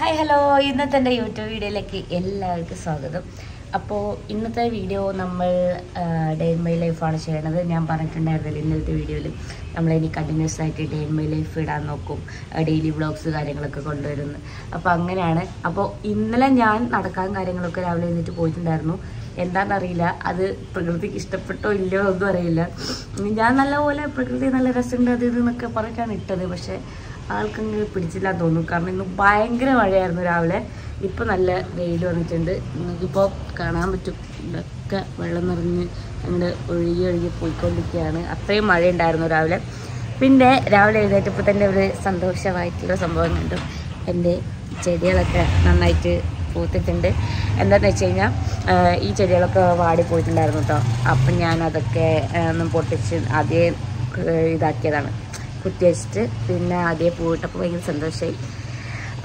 Hi hello ഇന്നത്തെ എന്റെ YouTube വീഡിയോയിലേക്ക് എല്ലാവർക്കും സ്വാഗതം. അപ്പോൾ ഇന്നത്തെ വീഡിയോ നമ്മൾ ഡേ ഇൻ മൈ ലൈഫാണ് ചെയ്യണത് ഞാൻ പറഞ്ഞിട്ടുണ്ടായിരുന്നില്ല ഇന്നത്തെ വീഡിയോയിൽ നമ്മളിനി കണ്ടിന്യൂസ് ആയിട്ട് ഡേ ഇൻ മൈ ലൈഫ് ഇടാൻ നോക്കും. ഡെയിലി വ്ളോഗ്സ് കാര്യങ്ങളൊക്കെ കൊണ്ടുവരുന്നു അപ്പോൾ അങ്ങനെയാണ്. അപ്പോൾ ഇന്നലെ ഞാൻ നടക്കാൻ കാര്യങ്ങളൊക്കെ രാവിലെ എഴുന്നേറ്റ് പോയിട്ടുണ്ടായിരുന്നു. എന്താണെന്നറിയില്ല. അത് പ്രകൃതിക്ക് ഇഷ്ടപ്പെട്ടോ ഇല്ലയോ ഒന്നും അറിയില്ല. ഞാൻ നല്ലപോലെ പ്രകൃതി നല്ല രസമുണ്ട് അത് ഇതെന്നൊക്കെ പറഞ്ഞിട്ടാണ് ഇട്ടത്. പക്ഷേ ആൾക്കങ്ങ് പിടിച്ചില്ല തോന്നുന്നു. കാരണം ഇന്ന് ഭയങ്കര മഴയായിരുന്നു രാവിലെ. ഇപ്പൊ നല്ല വെയിൽ വന്നിട്ടുണ്ട്. നിങ്ങൾക്കിപ്പോൾ കാണാൻ പറ്റും. ഇതൊക്കെ വെള്ളം നിറഞ്ഞ് അങ്ങനെ ഒഴുകി ഒഴുകി പോയിക്കൊണ്ടിരിക്കുകയാണ്. അത്രയും മഴ ഉണ്ടായിരുന്നു രാവിലെ. പിന്നെ രാവിലെ എഴുന്നേറ്റപ്പോൾ തന്നെ ഒരു സന്തോഷമായിട്ടുള്ള സംഭവം കണ്ടു. എന്റെ ചെടികളൊക്കെ നന്നായിട്ട് പൂത്തിട്ടുണ്ട്. എന്താണെന്ന് വെച്ച് കഴിഞ്ഞാൽ ഈ ചെടികളൊക്കെ വാടിപ്പോയിട്ടുണ്ടായിരുന്നു കേട്ടോ അപ്പം ഞാനതൊക്കെ ഒന്ന് പൊട്ടിച്ച് ആദ്യം ഇതാക്കിയതാണ്. കുത്തി വെച്ചിട്ട് പിന്നെ ആദ്യം പൂവിട്ടപ്പോൾ ഭയങ്കര സന്തോഷമായി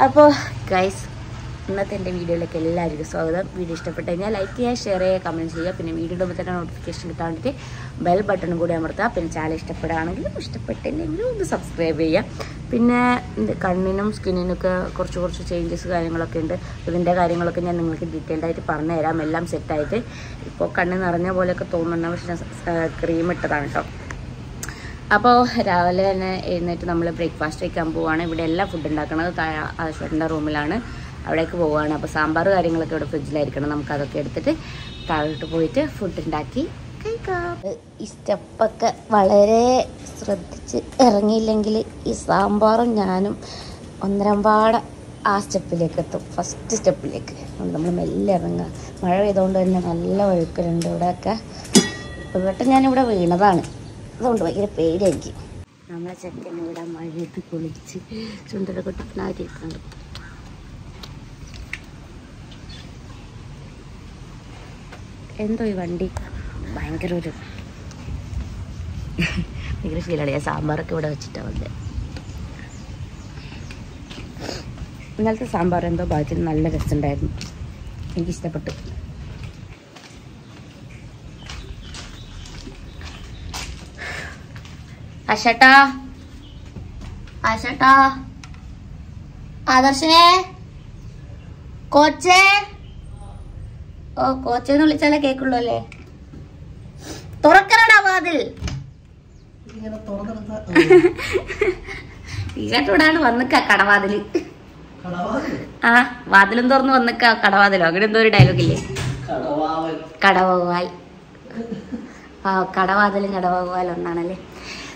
അപ്പോൾ ഗൈസ് ഇന്നത്തെ എന്റെ വീഡിയോയിലേക്ക് എല്ലാവർക്കും സ്വാഗതം. വീഡിയോ ഇഷ്ടപ്പെട്ട് കഴിഞ്ഞാൽ ലൈക്ക് ചെയ്യുക ഷെയർ ചെയ്യുക കമന്റ് ചെയ്യുക. പിന്നെ വീഡിയോ ഇടുമ്പോൾ തന്നെ നോട്ടിഫിക്കേഷൻ കിട്ടാൻ വേണ്ടിയിട്ട് ബെൽ ബട്ടണും കൂടി അമർത്തുക. പിന്നെ ചാനൽ ഇഷ്ടപ്പെടുകയാണെങ്കിലും ഇഷ്ടപ്പെട്ടില്ലെങ്കിലും ഒന്ന് സബ്സ്ക്രൈബ് ചെയ്യുക. പിന്നെ കണ്ണിനും സ്കിന്നിനൊക്കെ കുറച്ച് കുറച്ച് ചേഞ്ചസ് കാര്യങ്ങളൊക്കെ ഉണ്ട്. ഇതിന്റെ കാര്യങ്ങളൊക്കെ ഞാൻ നിങ്ങൾക്ക് ഡീറ്റെയിൽഡ് ആയിട്ട് പറഞ്ഞു തരാം എല്ലാം സെറ്റായിട്ട് ഇപ്പോൾ കണ്ണ് നിറഞ്ഞ പോലെയൊക്കെ തോന്നുന്ന പക്ഷേ ക്രീം ഇട്ടതാണ് കേട്ടോ. അപ്പോൾ രാവിലെ തന്നെ എഴുന്നേറ്റ് നമ്മൾ ബ്രേക്ക്ഫാസ്റ്റ് കഴിക്കാൻ പോവുകയാണ് ഇവിടെ എല്ലാ ഫുഡ് ഉണ്ടാക്കുന്നത് ആശ്വരന്റെ റൂമിലാണ്. അവിടേക്ക് പോവുകയാണ് അപ്പോൾ സാമ്പാർ കാര്യങ്ങളൊക്കെ ഇവിടെ ഫ്രിഡ്ജിലായിരിക്കണം. നമുക്ക് അതൊക്കെ എടുത്തിട്ട് താഴോട്ട് പോയിട്ട് ഫുഡ് ഉണ്ടാക്കി ഈ സ്റ്റെപ്പൊക്കെ വളരെ ശ്രദ്ധിച്ച് ഇറങ്ങിയില്ലെങ്കിൽ ഈ സാമ്പാറും ഞാനും ഒന്നരമ്പാട് ആ സ്റ്റെപ്പിലേക്ക് എത്തും. ഫസ്റ്റ് സ്റ്റെപ്പിലേക്ക്. നമ്മൾ മെല്ലെ ഇറങ്ങുക. മഴ പെയ്തുകൊണ്ട് തന്നെ നല്ല ഒഴുക്കലുണ്ട് ഇവിടെയൊക്കെ. വട്ടം ഞാനിവിടെ വീണതാണ്. അതുകൊണ്ട് ഭയങ്കര പേടിയായിരിക്കും. നമ്മളെ ചെക്കൻ ഇവിടെ മഴയത്ത് കുളിച്ച് ചുണ്ടര കൊട്ടിപ്പിനായിട്ടിരിക്കുന്നുണ്ട് എന്തോ ഈ വണ്ടി? ഭയങ്കര ഒരു ഭയങ്കര ഫീലാണ് ഞാൻ സാമ്പാറൊക്കെ ഇവിടെ വെച്ചിട്ടാണ് വന്നത് ഇന്നലത്തെ സാമ്പാർ എന്തോ ഭാഗത്തിന് നല്ല രസമുണ്ടായിരുന്നു. എനിക്കിഷ്ടപ്പെട്ടു. ആശേട്ടാ അശട്ടാ. ആദർശനെ. കോച്ചേ. ഓ കോച്ചെന്ന് വിളിച്ചാലേ കേക്കുള്ളൂ അല്ലേ? തുറക്കണടാ വാതിൽ. ഈകട്ടോടാണ് വന്നിക്ക കടവാതിൽ. ആ വാതിലും തുറന്ന് വന്നിക്ക കടവാതിലോ? അങ്ങനെ എന്തോ ഒരു ഡയലോഗ് ഇല്ലേ? കടവാൽ ആ കടവാതിലും കടവാൽ ഒന്നാണല്ലേ?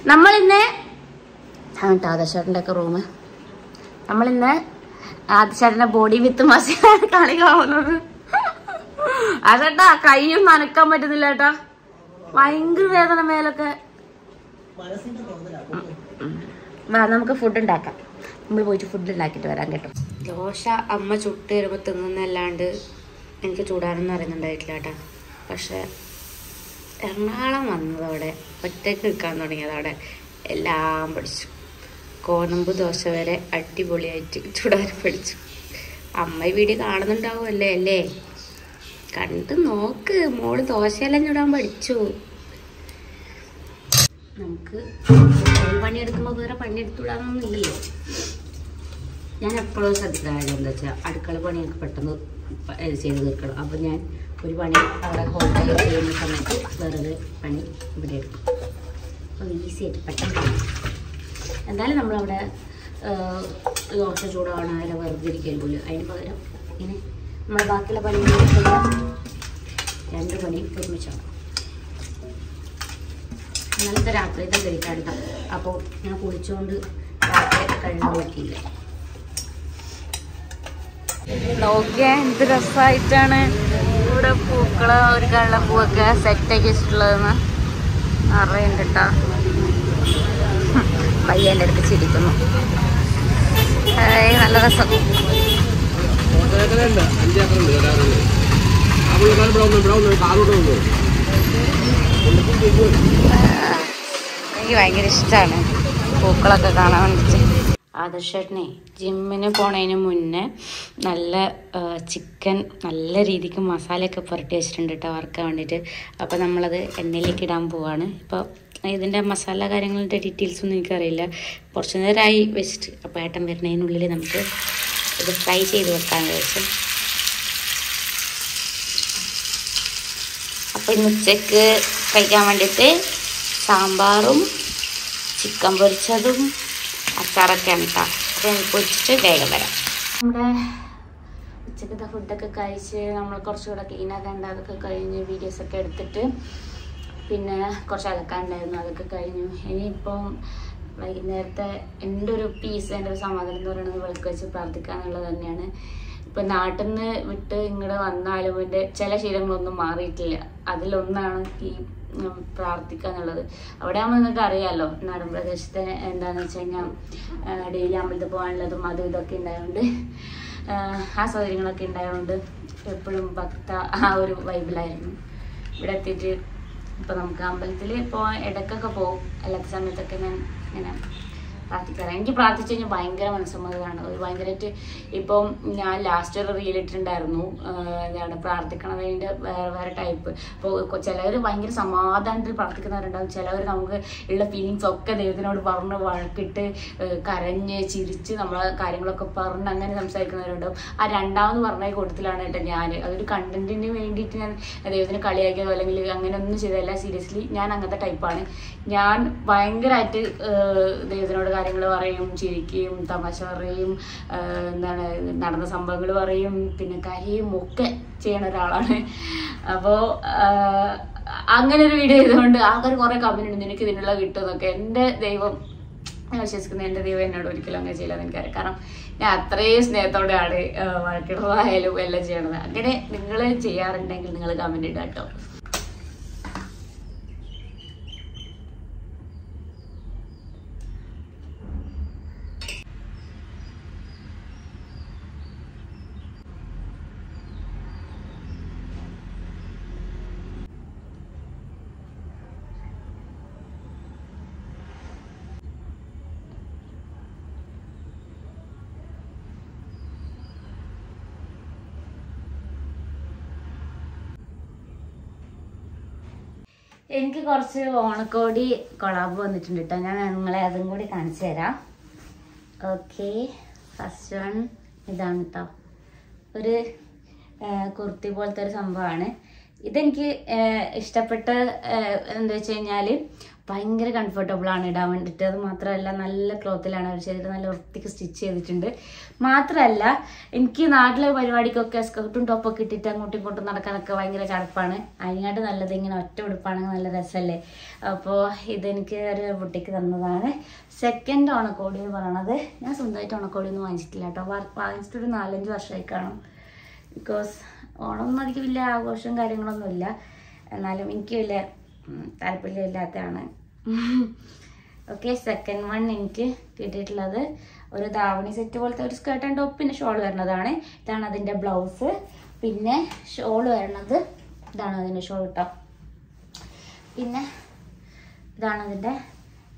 നമ്മളിന്ന് കേട്ടോ ആദർശേട്ടന്റെ ഒക്കെ റൂമ് നമ്മളിന്ന് ആദർശേട്ടന്റെ ബോഡി വിത്ത് മസിലാണ് കളി കാണുന്നത് അതേട്ടാ കൈയും നനക്കാൻ പറ്റുന്നില്ല ഏട്ടാ. ഭയങ്കര വേദന മേലൊക്കെ. വാ നമുക്ക് ഫുഡ് ഉണ്ടാക്കാം. നമ്മൾ പോയിട്ട് ഫുഡ് ഉണ്ടാക്കിയിട്ട് വരാം കേട്ടോ. ദോശ അമ്മ ചുട്ട് വരുമ്പോൾ തിന്നുന്നല്ലാണ്ട് എനിക്ക് ചൂടാനൊന്നും അറിയുന്നുണ്ടായിട്ടില്ല കേട്ടാ പക്ഷെ എറണാകുളം വന്നതോടെ ഒറ്റയ്ക്ക് നിൽക്കാൻ തുടങ്ങിയതോടെ എല്ലാം പഠിച്ചു. കോതമ്പ് ദോശ വരെ അടിപൊളിയായിട്ട് ചുടാൻ പഠിച്ചു. അമ്മ വീഡിയോ കാണുന്നുണ്ടാവുമല്ലേ അല്ലേ? കണ്ട് നോക്ക്. മോൾ ദോശയെല്ലാം ചുടാൻ പഠിച്ചു. നമുക്ക് പണിയെടുക്കുമ്പോൾ വേറെ പണിയെടുത്തുവിടാനൊന്നുമില്ലല്ലോ ഞാൻ എപ്പോഴും ശ്രദ്ധിക്കാറുണ്ട് എന്താ വെച്ചാൽ അടുക്കള പണിയൊക്കെ പെട്ടെന്ന് ചെയ്ത് തീർക്കണം. അപ്പം ഞാൻ ഒരു പണി അവിടെ ഹോട്ടലിൽ ചെയ്യുന്ന സമയത്ത് വേറൊരു പണി ഇവിടെ എടുക്കും അപ്പോൾ ഈസി ആയിട്ട് പെട്ടെന്ന്. എന്തായാലും നമ്മളവിടെ ദോശ ചൂടാണ് അവരെ വെറുതെ ഇരിക്കാൻ പോലും അതിന് പകരം ഇങ്ങനെ നമ്മൾ ബാക്കിയുള്ള പണി രണ്ട് പണിയും ഒരുമിച്ചാണ്. ഇന്നലത്തെ രാത്രിയത്തെ കഴിക്കാണ്ട അപ്പോൾ ഞാൻ കുളിച്ചുകൊണ്ട് രാത്രി കഴിഞ്ഞു നോക്കിയില്ല. നോക്കിയാ എന്ത് രസമായിട്ടാണ് ഇവിടെ പൂക്കൾ ഒരു കള്ളപ്പൂവൊക്കെ സെറ്റാക്കി വെച്ചിട്ടുള്ളതെന്ന് അറിയുന്നുണ്ട് കേട്ടോ. പയ്യന്റെ അടുത്ത് ചിരിക്കുന്നു. നല്ല രസം. എനിക്ക് ഭയങ്കര ഇഷ്ടമാണ് പൂക്കളൊക്കെ കാണാൻ വേണ്ടിയിട്ട് ആദർശേട്ടനെ ജിമ്മിന് പോണതിന് മുന്നേ നല്ല ചിക്കൻ നല്ല രീതിക്ക് മസാലയൊക്കെ പുരട്ടി വെച്ചിട്ടുണ്ട് കേട്ടോ വറുക്കാൻ വേണ്ടിയിട്ട്. അപ്പോൾ നമ്മളത് എണ്ണയിലേക്ക് ഇടാൻ പോവാണ്. ഇപ്പോൾ ഇതിന്റെ മസാല കാര്യങ്ങളുടെ ഡീറ്റെയിൽസ് ഒന്നും എനിക്കറിയില്ല. കുറച്ച് നേരമായി വെച്ചിട്ട് അപ്പോൾ ഏട്ടൻ വരുന്നതിനുള്ളിൽ നമുക്ക് ഇത് ഫ്രൈ ചെയ്ത് വെക്കാൻ വെച്ചു അപ്പോൾ ഇന്ന് ഉച്ചയ്ക്ക് കഴിക്കാൻ വേണ്ടിയിട്ട് സാമ്പാറും ചിക്കൻ പൊരിച്ചതും അച്ചാറൊക്കെയാണ് കേട്ടോ അപ്പോൾ ഞാൻ പൊരിച്ചിട്ട് വേഗം വരാം. നമ്മുടെ ഉച്ചക്കത്തെ ഫുഡൊക്കെ കഴിച്ച് നമ്മൾ കുറച്ചുകൂടെ ക്ലീൻ ആക്കാണ്ട് അതൊക്കെ കഴിഞ്ഞ് വീഡിയോസൊക്കെ എടുത്തിട്ട് പിന്നെ കുറച്ച് അലക്കാണ്ടായിരുന്നു അതൊക്കെ കഴിഞ്ഞു. ഇനിയിപ്പം വൈകുന്നേരത്തെ എന്റെ ഒരു പീസ് എന്റെ ഒരു സമാധാനം എന്ന് പറയുന്നത് വിളക്ക് വെച്ച് പ്രാർത്ഥിക്കുക എന്നുള്ളത് തന്നെയാണ്. ഇപ്പം നാട്ടിൽ നിന്ന് വിട്ട് ഇങ്ങോട്ട് വന്നാലും എന്റെ ചില ശീലങ്ങളൊന്നും മാറിയിട്ടില്ല. അതിലൊന്നാണ് ഈ പ്രാർത്ഥിക്കുക എന്നുള്ളത് അവിടെ ആകുമ്പോൾ നിങ്ങൾക്ക് അറിയാമല്ലോ നാടൻ പ്രദേശത്തെ എന്താണെന്ന് വെച്ച് കഴിഞ്ഞാൽ ഡെയിലി അമ്പലത്തിൽ പോകാനുള്ളതും അതും ഇതൊക്കെ ഉണ്ടായതുകൊണ്ട് ആ സൗകര്യങ്ങളൊക്കെ ഉണ്ടായതുകൊണ്ട് എപ്പോഴും ഭക്ത ആ ഒരു വൈബിലായിരുന്നു. ഇവിടെ എത്തിയിട്ട് ഇപ്പം നമുക്ക് അമ്പലത്തിൽ പോകാൻ ഇടയ്ക്കൊക്കെ പോകും അല്ലാത്ത സമയത്തൊക്കെ ഞാൻ ഇങ്ങനെ പ്രാർത്ഥിക്കാറ്. എനിക്ക് പ്രാർത്ഥിച്ചു കഴിഞ്ഞാൽ ഭയങ്കര മനസ്സമ്മതമാണ്. ഒരു ഭയങ്കരമായിട്ട് ഇപ്പം ഞാൻ ലാസ്റ്റ് ഒരു റീൽ ഇട്ടിട്ടുണ്ടായിരുന്നു. എന്താണ് പ്രാർത്ഥിക്കണതിന്റെ വേറെ വേറെ ടൈപ്പ് ഇപ്പോൾ ചിലവർ ഭയങ്കര സമാധാനത്തിൽ പ്രാർത്ഥിക്കുന്നവരുണ്ടാവും. ചിലവർ നമുക്ക് ഉള്ള ഫീലിങ്സ് ഒക്കെ ദൈവത്തിനോട് പറഞ്ഞ് വഴക്കിട്ട് കരഞ്ഞ് ചിരിച്ച് നമ്മളെ കാര്യങ്ങളൊക്കെ പറഞ്ഞ് അങ്ങനെ സംസാരിക്കുന്നവരുണ്ടാവും. ആ രണ്ടാമെന്ന് പറഞ്ഞ കൂട്ടത്തിലാണ് കേട്ടോ ഞാൻ അതൊരു കണ്ടന്റിന് വേണ്ടിയിട്ട് ഞാൻ ദൈവത്തിന് കളിയാക്കിയതോ അല്ലെങ്കിൽ അങ്ങനെ ഒന്നും ചെയ്തതല്ല. സീരിയസ്ലി ഞാൻ അങ്ങനത്തെ ടൈപ്പാണ് ഞാൻ ഭയങ്കരമായിട്ട് ദൈവത്തിനോട് കാര്യങ്ങൾ പറയും ചിരിക്കുകയും തമാശ പറയും എന്താണ് നടന്ന സംഭവങ്ങൾ പറയും പിന്നെ കരയും ഒക്കെ ചെയ്യണ ഒരാളാണ്. അപ്പോൾ അങ്ങനെ ഒരു വീഡിയോ ചെയ്തുകൊണ്ട് ആൾക്കാർ കുറേ കമന്റ് ഉണ്ട് നിനക്ക് ഇതിനുള്ള കിട്ടുമെന്നൊക്കെ. എന്റെ ദൈവം ഞാൻ വിശ്വസിക്കുന്ന എന്റെ ദൈവം എന്നോട് ഒരിക്കലും അങ്ങനെ ചെയ്യില്ല എനിക്കറിയാം. കാരണം ഞാൻ അത്രയും സ്നേഹത്തോടെയാണ് വഴക്കിടുന്നതായാലും എല്ലാം ചെയ്യണത്. അങ്ങനെ നിങ്ങൾ ചെയ്യാറുണ്ടെങ്കിൽ നിങ്ങൾ കമന്റ് ഇടാട്ടോ എനിക്ക് കുറച്ച് ഓണക്കോടി കൊളാബ് വന്നിട്ടുണ്ട് കേട്ടോ ഞാൻ നിങ്ങളെ അതും കൂടി കാണിച്ചു തരാം. ഓക്കെ ഫസ്റ്റ് വൺ ഇതാണ് കേട്ടോ ഒരു കുർത്തി പോലത്തെ ഒരു സംഭവമാണ് ഇതെനിക്ക് ഇഷ്ടപ്പെട്ട എന്താ വെച്ച് കഴിഞ്ഞാൽ ഭയങ്കര കംഫർട്ടബിൾ ആണ് ഇടാൻ വേണ്ടിയിട്ട് അത് മാത്രമല്ല നല്ല ക്ലോത്തിലാണ് അവർ ചെയ്തിട്ട് നല്ല വൃത്തിക്ക് സ്റ്റിച്ച് ചെയ്തിട്ടുണ്ട്. മാത്രമല്ല എനിക്ക് നാട്ടിലെ പരിപാടിക്കൊക്കെ സ്കർട്ടും ടോപ്പൊക്കെ ഇട്ടിട്ട് അങ്ങോട്ടും ഇങ്ങോട്ടും നടക്കാനൊക്കെ ഭയങ്കര ചടപ്പാണ് അതിനായിട്ട് നല്ലത് ഇങ്ങനെ ഒറ്റ ഉടുപ്പാണെങ്കിൽ നല്ല രസമല്ലേ? അപ്പോൾ ഇതെനിക്ക് ഒരു ബുട്ടിക്ക് തന്നതാണ്. സെക്കൻഡ് ഓണക്കോടി എന്ന് പറയണത്. ഞാൻ സ്വന്തമായിട്ട് ഓണക്കോടി ഒന്നും വാങ്ങിച്ചിട്ടില്ല കേട്ടോ. വാങ്ങിച്ചിട്ടൊരു നാലഞ്ച് വർഷമായി കാണും. ബിക്കോസ് ഓണമൊന്നും അധികം വലിയ ആഘോഷവും കാര്യങ്ങളൊന്നുമില്ല. എന്നാലും എനിക്ക് വലിയ താല്പര്യമില്ലാത്തതാണ്. ഓക്കെ സെക്കൻഡ് വൺ എനിക്ക് കിട്ടിയിട്ടുള്ളത് ഒരു ദാവണി സെറ്റ് പോലത്തെ ഒരു സ്കേർട്ട് ആൻഡ് ടോപ്പ് പിന്നെ ഷോൾ വരുന്നതാണ്. ഇതാണ് അതിന്റെ ബ്ലൗസ് പിന്നെ ഷോൾ വരുന്നത് ഇതാണ് അതിന്റെ ഷോൾ കേട്ടോ പിന്നെ ഇതാണ് അതിന്റെ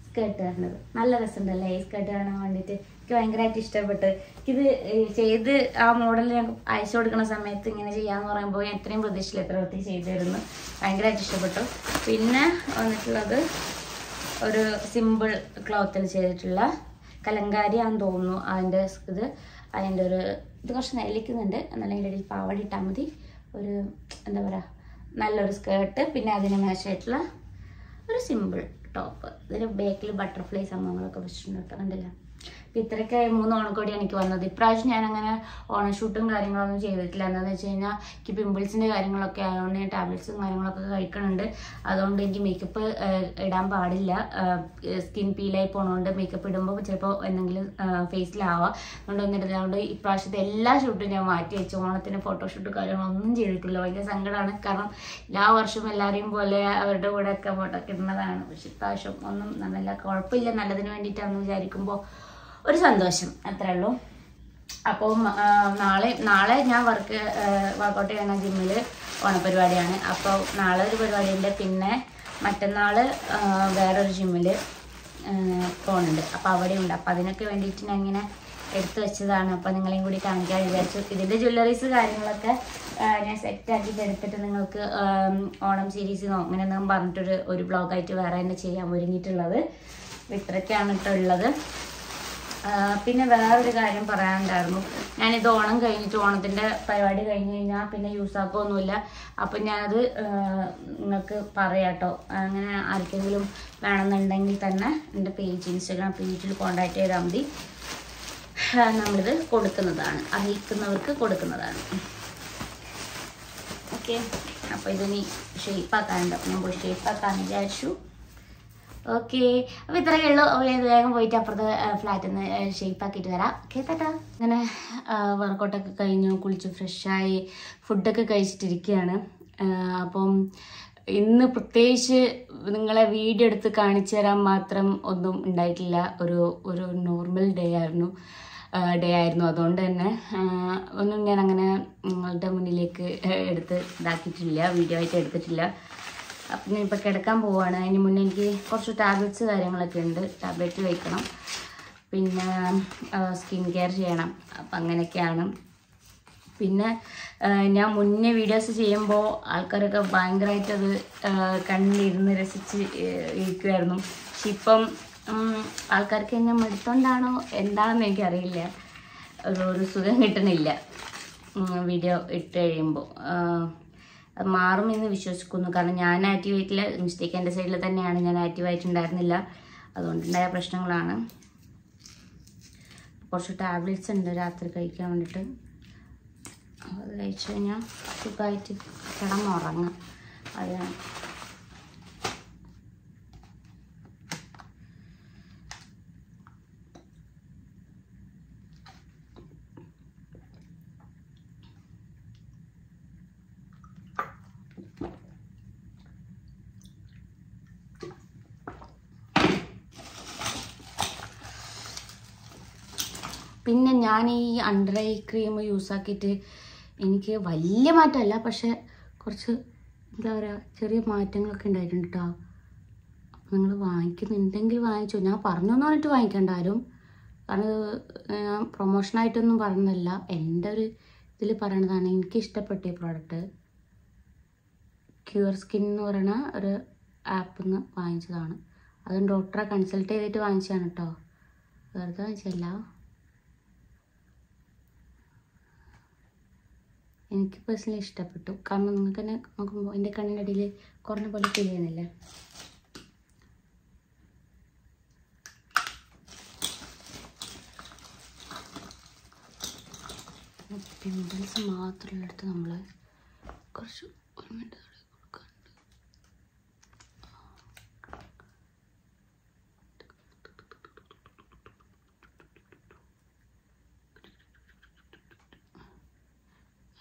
സ്കേർട്ട് വരുന്നത് നല്ല രസമുണ്ടല്ലേ ഈ സ്കേർട്ട് കാണാൻ വേണ്ടിയിട്ട്? എനിക്ക് ഭയങ്കരമായിട്ട് ഇഷ്ടപ്പെട്ട്. ഇത് ചെയ്ത് ആ മോഡൽ ഞാൻ അയച്ചു കൊടുക്കുന്ന സമയത്ത് ഇങ്ങനെ ചെയ്യാന്ന് പറയുമ്പോൾ ഞാൻ ഇത്രയും പ്രതീക്ഷയില്ല എത്ര വൃത്തി ചെയ്തിരുന്നു. ഭയങ്കരമായിട്ട് ഇഷ്ടപ്പെട്ടു. പിന്നെ വന്നിട്ടുള്ളത് ഒരു സിമ്പിൾ ക്ലോത്തിൽ ചെയ്തിട്ടുള്ള കലങ്കാരിയാന്ന് തോന്നുന്നു അതിന്റെ ഇത് അതിന്റെ ഒരു ഇത് കുറച്ച് നെല്ലിക്കുന്നുണ്ട് എന്നാലും അതിന്റെ ഇടയിൽ പാവടി ഇട്ടാൽ മതി. ഒരു എന്താ പറയുക നല്ലൊരു സ്കേർട്ട്. പിന്നെ അതിന് മാച്ചായിട്ടുള്ള ഒരു സിമ്പിൾ ടോപ്പ് ഇതിൽ ബാക്കിൽ ബട്ടർഫ്ലൈ സംഭവങ്ങളൊക്കെ വെച്ചിട്ടുണ്ട് കേട്ടോ കണ്ടില്ല? അപ്പം ഇത്രയൊക്കെ മൂന്ന് ഓണക്കോടി എനിക്ക് വന്നത്. ഇപ്രാവശ്യം ഞാൻ അങ്ങനെ ഓണഷൂട്ടും കാര്യങ്ങളൊന്നും ചെയ്തിട്ടില്ല. എന്താണെന്ന് വെച്ച് കഴിഞ്ഞാൽ എനിക്ക് പിമ്പിൾസിന്റെ കാര്യങ്ങളൊക്കെ ആയതുകൊണ്ട് ഞാൻ ടാബ്ലറ്റ്സും കാര്യങ്ങളൊക്കെ കഴിക്കണുണ്ട്. അതുകൊണ്ട് എനിക്ക് മേക്കപ്പ് ഇടാൻ പാടില്ല. സ്കിൻ പീലായി പോണതുകൊണ്ട് മേക്കപ്പ് ഇടുമ്പോൾ ചിലപ്പോൾ എന്തെങ്കിലും ഫേസിലാവാം അതുകൊണ്ട് ഒന്നിട്ട് അതുകൊണ്ട് ഇപ്രാവശ്യത്തെ എല്ലാ ഷൂട്ടും ഞാൻ മാറ്റി വെച്ചു. ഓണത്തിന് ഫോട്ടോഷൂട്ട് കാര്യങ്ങളൊന്നും ചെയ്തിട്ടില്ല. ഭയങ്കര സങ്കടമാണ് കാരണം എല്ലാ വർഷവും എല്ലാവരെയും പോലെ അവരുടെ കൂടെ ഒക്കെ ഫോട്ടോ ഒക്കെ ഇടുന്നതാണ്. പക്ഷെ ഇപ്രാവശ്യം ഒന്നും നല്ല കുഴപ്പമില്ല. നല്ലതിന് വേണ്ടിയിട്ടാണെന്ന് വിചാരിക്കുമ്പോൾ ഒരു സന്തോഷം. അത്രേ ഉള്ളൂ. അപ്പോൾ നാളെ നാളെ ഞാൻ വർക്ക് വർക്കൗട്ട് ചെയ്യണ ജിമ്മിൽ ഓണപരിപാടിയാണ്. അപ്പോൾ നാളെ ഒരു പരിപാടിയുണ്ട്. പിന്നെ മറ്റന്നാൾ വേറൊരു ജിമ്മിൽ പോകുന്നുണ്ട് അപ്പോൾ അവിടെയുണ്ട്. അപ്പോൾ അതിനൊക്കെ വേണ്ടിയിട്ട് ഞാൻ ഇങ്ങനെ എടുത്തു വെച്ചതാണ്. അപ്പോൾ നിങ്ങളെയും കൂടി കാണിക്കാൻ വിചാരിച്ചു. ഇതിന്റെ ജ്വല്ലറീസ് കാര്യങ്ങളൊക്കെ ഞാൻ സെറ്റ് ആക്കിയിട്ട് എടുത്തിട്ട് നിങ്ങൾക്ക് ഓണം സീരീസിനോ അങ്ങനെ എന്തെങ്കിലും പറഞ്ഞിട്ടൊരു ഒരു ബ്ലോഗായിട്ട് വേറെ തന്നെ ചെയ്യാൻ ഒരുങ്ങിയിട്ടുള്ളത്. ഇത്രയ്ക്കാണ് കേട്ടോ ഉള്ളത്. പിന്നെ വേറൊരു കാര്യം പറയാനുണ്ടായിരുന്നു. ഞാനിത് ഓണം കഴിഞ്ഞിട്ട് ഓണത്തിന്റെ പരിപാടി കഴിഞ്ഞ് കഴിഞ്ഞാൽ പിന്നെ യൂസ് ആക്കുകയൊന്നുമില്ല അപ്പം ഞാനത് നിങ്ങൾക്ക് പറയാട്ടോ. അങ്ങനെ ആർക്കെങ്കിലും വേണമെന്നുണ്ടെങ്കിൽ തന്നെ എന്റെ പേജ് ഇൻസ്റ്റാഗ്രാം പേജിൽ കോൺടാക്ട് ചെയ്താൽ മതി. നമ്മളിത് കൊടുക്കുന്നതാണ്. അർഹിക്കുന്നവർക്ക് കൊടുക്കുന്നതാണ്. ഓക്കെ. അപ്പോൾ ഇതിനി ഷേപ്പാക്കാനുണ്ട് അപ്പം ഞാൻ പോയി ഷേപ്പാക്കാന്ന് വിചാരിച്ചു. ഓക്കെ. അപ്പോൾ ഇത്രയേ ഉള്ളൂ. അപ്പൊ വേഗം പോയിട്ട് അപ്പുറത്തെ ഫ്ലാറ്റിൽ നിന്ന് ഷേപ്പ് ആക്കിയിട്ട് വരാം. ഓക്കെ തട്ടാ അങ്ങനെ വർക്കൗട്ടൊക്കെ കഴിഞ്ഞു കുളിച്ച് ഫ്രഷായി ഫുഡൊക്കെ കഴിച്ചിട്ടിരിക്കുകയാണ്. അപ്പം ഇന്ന് പ്രത്യേകിച്ച് നിങ്ങളെ വീഡിയോ എടുത്ത് കാണിച്ചു തരാൻ മാത്രം ഒന്നും ഉണ്ടായിട്ടില്ല. ഒരു ഒരു നോർമൽ ഡേ ആയിരുന്നു. ഡേ ആയിരുന്നു. അതുകൊണ്ട് തന്നെ ഒന്നും ഞാൻ അങ്ങനെ നിങ്ങളുടെ മുന്നിലേക്ക് എടുത്ത് ഇതാക്കിയിട്ടില്ല. വീഡിയോ ആയിട്ട് എടുത്തിട്ടില്ല. അപ്പം ഞാൻ ഇപ്പോൾ കിടക്കാൻ പോവാണ്. അതിന് മുന്നേ എനിക്ക് കുറച്ച് ടാബ്ലറ്റ്സ് കാര്യങ്ങളൊക്കെ ഉണ്ട്. ടാബ്ലറ്റ് കഴിക്കണം പിന്നെ സ്കിൻ കെയർ ചെയ്യണം. അപ്പം അങ്ങനെയൊക്കെയാണ്. പിന്നെ ഞാൻ മുന്നേ വീഡിയോസ് ചെയ്യുമ്പോൾ ആൾക്കാരൊക്കെ ഭയങ്കരമായിട്ട് അത് കണ്ടിരുന്ന് രസിച്ച് ഇരിക്കുമായിരുന്നു പക്ഷെ ഇപ്പം ആൾക്കാർക്ക് എന്നെ മടുത്തോണ്ടാണോ എന്താണെന്ന് എനിക്കറിയില്ല. ഒരു സുഖം കിട്ടുന്നില്ല വീഡിയോ ഇട്ട് കഴിയുമ്പോൾ അത് മാറുമെന്ന് വിശ്വസിക്കുന്നു. കാരണം ഞാൻ ആക്റ്റീവ് ആയിട്ടില്ല. മിസ്റ്റേക്ക് എന്റെ സൈഡിൽ തന്നെയാണ്. ഞാൻ ആക്റ്റീവ് ആയിട്ടുണ്ടായിരുന്നില്ല. അതുകൊണ്ടുണ്ടായ പ്രശ്നങ്ങളാണ്. കുറച്ച് ടാബ്ലറ്റ്സ് ഉണ്ട് രാത്രി കഴിക്കാൻ വേണ്ടിയിട്ട് അത് കഴിച്ചു കഴിഞ്ഞാൽ സുഖമായിട്ട് കിടന്നുറങ്ങാം. അതിനാണ് പിന്നെ ഞാൻ ഈ അണ്ടർ ഐ ക്രീം യൂസ് ആക്കിയിട്ട് എനിക്ക് വലിയ മാറ്റമല്ല പക്ഷെ കുറച്ച് എന്താ പറയുക ചെറിയ മാറ്റങ്ങളൊക്കെ ഉണ്ടായിട്ടുണ്ട് കേട്ടോ നിങ്ങൾ വാങ്ങിക്കുന്നുണ്ടെങ്കിൽ വാങ്ങിച്ചോ? ഞാൻ പറഞ്ഞു എന്ന് പറഞ്ഞിട്ട് വാങ്ങിക്കേണ്ട ആരും. കാരണം ഞാൻ പ്രൊമോഷനായിട്ടൊന്നും പറഞ്ഞതല്ല. എന്റെ ഒരു ഇതിൽ പറയണതാണ് എനിക്ക് ഇഷ്ടപ്പെട്ട പ്രോഡക്റ്റ് ക്യൂർ സ്കിൻ എന്ന് പറയുന്ന ഒരു ആപ്പിൽ നിന്ന് വാങ്ങിച്ചതാണ്. അതും ഡോക്ടറെ കൺസൾട്ട് ചെയ്തിട്ട് വാങ്ങിച്ചതാണ് കേട്ടോ വെറുതെ വാങ്ങിച്ചല്ല എനിക്ക് പേഴ്സണലി ഇഷ്ടപ്പെട്ടു. കാരണം നിങ്ങൾക്ക് തന്നെ നോക്കുമ്പോൾ എന്റെ കണ്ണിനടിയിൽ കുറഞ്ഞ പോലെ ഫീൽ ചെയ്യുന്നില്ലേ? പിമ്പിൾസ് മാത്രം എടുത്ത് നമ്മൾ കുറച്ച് ഒരു മിനിറ്റ്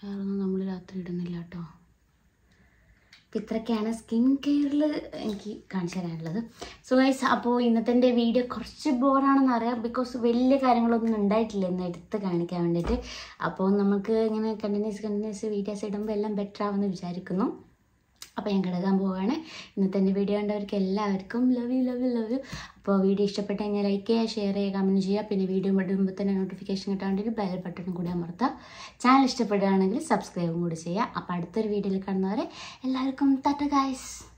വേറൊന്നും നമ്മൾ രാത്രി ഇടുന്നില്ല കേട്ടോ ഇത്രയൊക്കെയാണ് സ്കിൻ കെയറിൽ എനിക്ക് കാണിച്ചു തരാനുള്ളത്. സോ ഗൈസ് അപ്പോൾ ഇന്നത്തെ വീഡിയോ കുറച്ച് ബോറാണെന്ന് അറിയാം. ബിക്കോസ് വലിയ കാര്യങ്ങളൊന്നും ഉണ്ടായിട്ടില്ല എന്ന് എടുത്ത് കാണിക്കാൻ വേണ്ടിയിട്ട്. അപ്പോൾ നമുക്ക് ഇങ്ങനെ കണ്ടിന്യൂസ് കണ്ടിന്യൂസ് വീഡിയോസ് ഇടുമ്പോൾ എല്ലാം ബെറ്റർ ആവുമെന്ന് വിചാരിക്കുന്നു. അപ്പോൾ ഞാൻ കിടക്കാൻ പോവുകയാണ് ഇന്നത്തെ എന്റെ വീഡിയോ കണ്ടവർക്ക് എല്ലാവർക്കും love you love you love you അപ്പോൾ വീഡിയോ ഇഷ്ടപ്പെട്ട് കഴിഞ്ഞാൽ ലൈക്ക് ചെയ്യുക ഷെയർ ചെയ്യുക കമന്റ് ചെയ്യുക. പിന്നെ വീഡിയോ വിടുമ്പോൾ തന്നെ നോട്ടിഫിക്കേഷൻ കിട്ടാൻ വേണ്ടി ബെൽ ബട്ടൺ കൂടി അമർത്തുക. ചാനൽ ഇഷ്ടപ്പെടുകയാണെങ്കിൽ സബ്സ്ക്രൈബും കൂടി ചെയ്യുക. അപ്പോൾ അടുത്തൊരു വീഡിയോയിൽ കാണുന്നവരെ എല്ലാവർക്കും തട്ട ഗൈസ്